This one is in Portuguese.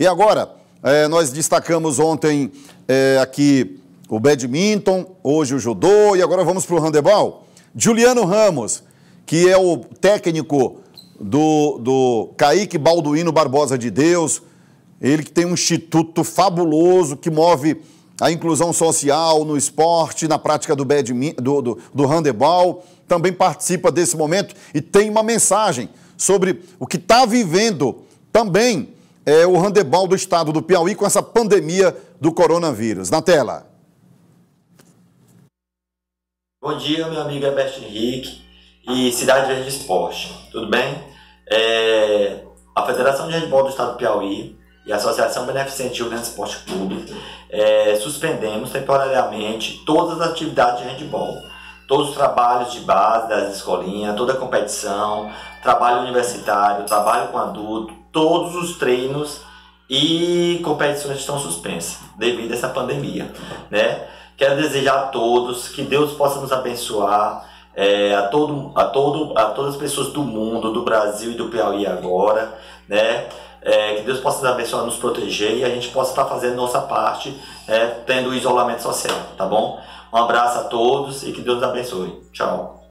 E agora, é, nós destacamos ontem é, aqui o badminton, hoje o judô e agora vamos para o handebol. Juliano Ramos, que é o técnico do, do Kaique Balduino Barbosa de Deus, ele que tem um instituto fabuloso que move a inclusão social no esporte, na prática do, badminton, do, do, do handebol, também participa desse momento e tem uma mensagem sobre o que está vivendo também é, o handebol do estado do Piauí com essa pandemia do coronavírus. Na tela. Bom dia, meu amigo Herbert Henrique e Cidade Verde Esporte. Tudo bem? É, a Federação de Handebol do Estado do Piauí e a Associação Beneficente Juliana Esporte Clube é, suspendemos temporariamente todas as atividades de handebol. Todos os trabalhos de base das escolinhas, toda a competição, trabalho universitário, trabalho com adulto, todos os treinos e competições estão suspensas devido a essa pandemia, né? Quero desejar a todos que Deus possa nos abençoar, é, a, todo, a, todo, a todas as pessoas do mundo, do Brasil e do Piauí agora, né? Que Deus possa nos abençoar, nos proteger e a gente possa estar fazendo nossa parte, é, tendo o isolamento social, tá bom? Um abraço a todos e que Deus abençoe. Tchau.